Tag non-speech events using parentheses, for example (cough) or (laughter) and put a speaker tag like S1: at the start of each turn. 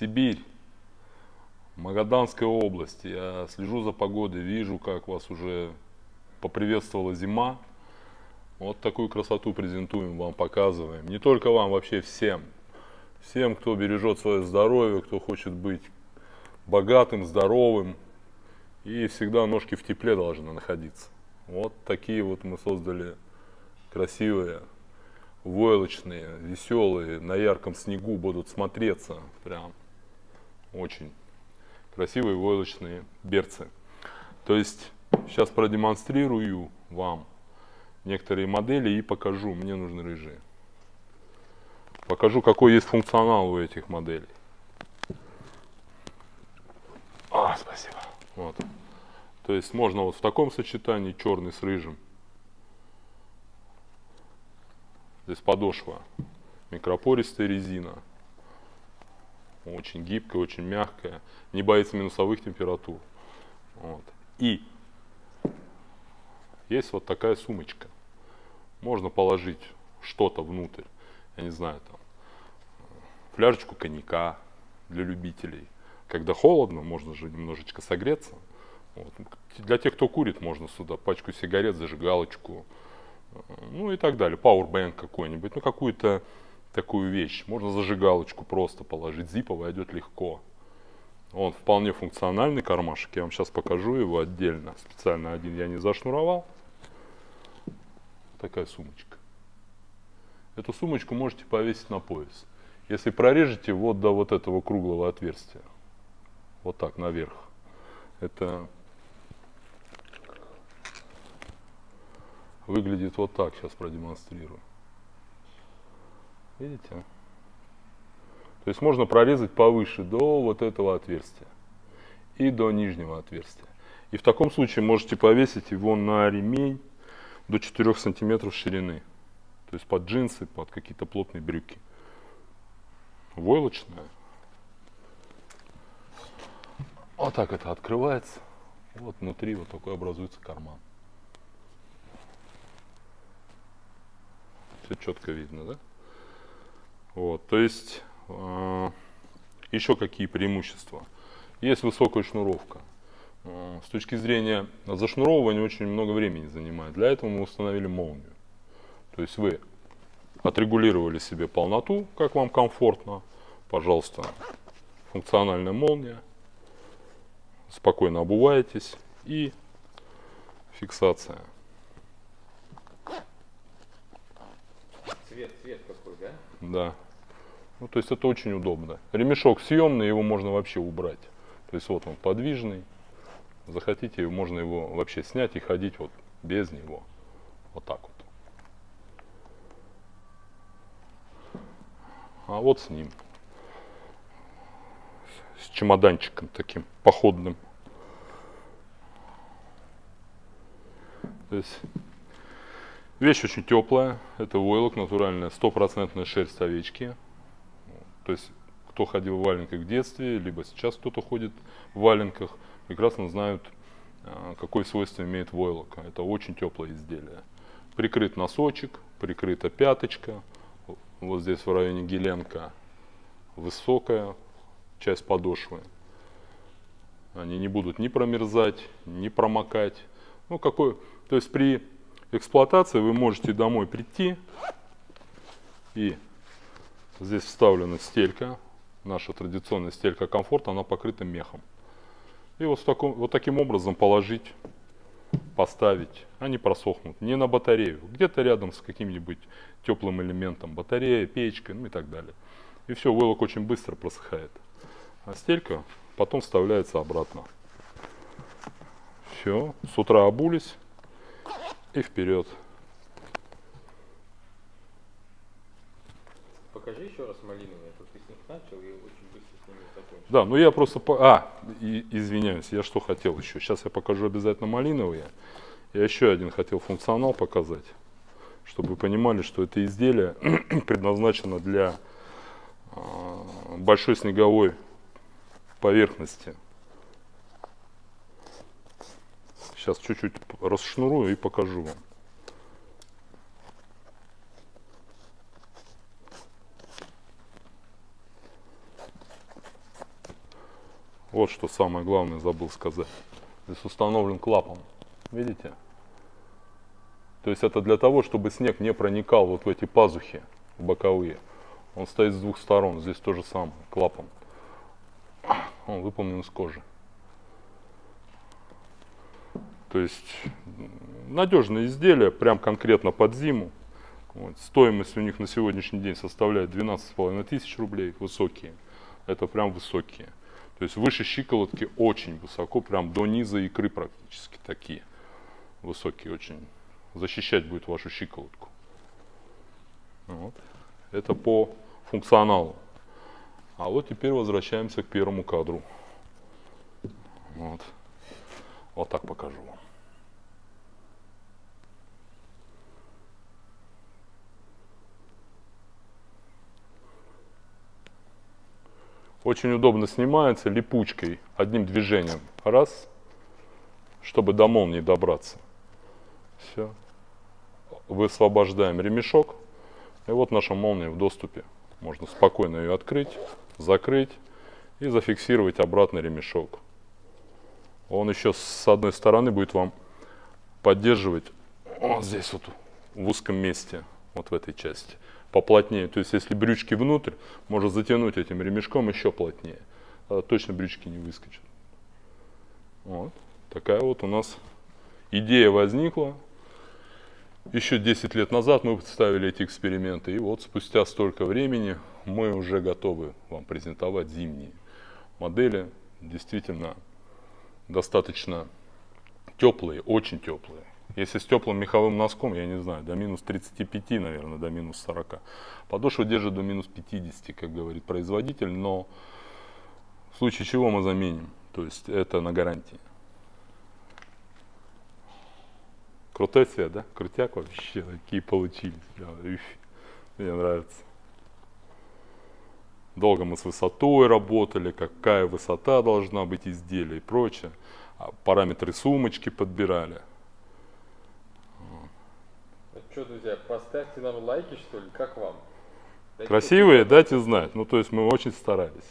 S1: Сибирь, Магаданская область. Я слежу за погодой, вижу, как вас уже поприветствовала зима. Вот такую красоту презентуем вам, показываем. Не только вам, вообще всем. Всем, кто бережет свое здоровье, кто хочет быть богатым, здоровым. И всегда ножки в тепле должны находиться. Вот такие вот мы создали красивые, войлочные, веселые, на ярком снегу будут смотреться. Прям очень красивые войлочные берцы. То есть сейчас продемонстрирую вам некоторые модели и покажу. Мне нужны рыжие. Покажу, какой есть функционал у этих моделей. А, спасибо. Вот. То есть можно вот в таком сочетании черный с рыжим. Здесь подошва. Микропористая резина. Очень гибкая, очень мягкая. Не боится минусовых температур. Вот. И есть вот такая сумочка. Можно положить что-то внутрь. Я не знаю, там, фляжечку коньяка для любителей. Когда холодно, можно же немножечко согреться. Вот. Для тех, кто курит, можно сюда пачку сигарет, зажигалочку, ну и так далее. Powerbank какой-нибудь, ну какую-то такую вещь. Можно зажигалочку просто положить, зиповый идет легко. Он вполне функциональный кармашек, я вам сейчас покажу его отдельно. Специально один я не зашнуровал. Такая сумочка. Эту сумочку можете повесить на пояс. Если прорежете вот до вот этого круглого отверстия, вот так наверх, это выглядит вот так, сейчас продемонстрирую. Видите? То есть можно прорезать повыше до вот этого отверстия и до нижнего отверстия. И в таком случае можете повесить его на ремень до 4 сантиметров ширины. То есть под джинсы, под какие-то плотные брюки. Войлочная. Вот так это открывается. Вот внутри вот такой образуется карман. Все четко видно, да? Вот, то есть э, еще какие преимущества? Есть высокая шнуровка. Э, с точки зрения зашнуровывания очень много времени занимает. Для этого мы установили молнию. То есть вы отрегулировали себе полноту, как вам комфортно. Пожалуйста, функциональная молния. Спокойно обуваетесь и фиксация.
S2: Цвет, цвет какой, да?
S1: Да. Ну, то есть это очень удобно. Ремешок съемный, его можно вообще убрать. То есть вот он подвижный. Захотите, можно его вообще снять и ходить вот без него. Вот так вот. А вот с ним. С чемоданчиком таким походным. То есть вещь очень теплая. Это войлок натуральная, стопроцентная шерсть овечки. То есть кто ходил в валенках в детстве, либо сейчас кто-то ходит в валенках, прекрасно знают, а, какое свойство имеет войлок. Это очень теплое изделие. Прикрыт носочек, прикрыта пяточка, вот здесь в районе Геленка высокая часть подошвы. Они не будут ни промерзать, ни промокать. Ну, какой, то есть при эксплуатации вы можете домой прийти и здесь вставлена стелька, наша традиционная стелька комфорта, она покрыта мехом. И вот, таком, вот таким образом положить, поставить, они просохнут. Не на батарею, где-то рядом с каким-нибудь теплым элементом, батарея, печка, ну и так далее. И все, войлок очень быстро просыхает. А стелька потом вставляется обратно. Все, с утра обулись и вперед.
S2: Покажи еще раз малиновый, тут ты с них начал и очень быстро с ними закончил.
S1: Да, ну я просто... По... А, и, извиняюсь, я что хотел еще. Сейчас я покажу обязательно малиновые. Я еще один хотел функционал показать, чтобы вы понимали, что это изделие (clears throat) предназначено для э, большой снеговой поверхности. Сейчас чуть-чуть расшнурую и покажу вам. Вот что самое главное забыл сказать. Здесь установлен клапан. Видите? То есть это для того, чтобы снег не проникал вот в эти пазухи боковые. Он стоит с двух сторон. Здесь то же самое. Клапан. Он выполнен из кожи. То есть надежное изделие, прям конкретно под зиму. Вот. Стоимость у них на сегодняшний день составляет 12,5 тысяч рублей, высокие. Это прям высокие. То есть выше щиколотки очень высоко, прям до низа икры практически такие. Высокие очень. Защищать будет вашу щиколотку. Вот. Это по функционалу. А вот теперь возвращаемся к первому кадру. Вот. Вот так покажу. Очень удобно снимается липучкой, одним движением. Раз, чтобы до молнии добраться. Все. Высвобождаем ремешок. И вот наша молния в доступе. Можно спокойно ее открыть, закрыть и зафиксировать обратно ремешок. Он еще с одной стороны будет вам поддерживать вот здесь вот в узком месте, вот в этой части поплотнее. То есть, если брючки внутрь, можно затянуть этим ремешком еще плотнее. Тогда точно брючки не выскочат. Вот. Такая вот у нас идея возникла. Еще 10 лет назад мы представили эти эксперименты. И вот спустя столько времени мы уже готовы вам презентовать зимние модели. Действительно достаточно теплые, очень теплые. Если с теплым меховым носком, я не знаю, до минус 35, наверное, до минус 40. Подошва держит до минус 50, как говорит производитель, но в случае чего мы заменим. То есть это на гарантии. Крутая да? Крутяк вообще, такие получились. Мне нравится. Долго мы с высотой работали, какая высота должна быть изделия и прочее. А параметры сумочки подбирали.
S2: Что, друзья, поставьте нам лайки, что ли, как вам?
S1: Дайте Красивые, дайте знать. Ну, то есть мы очень старались.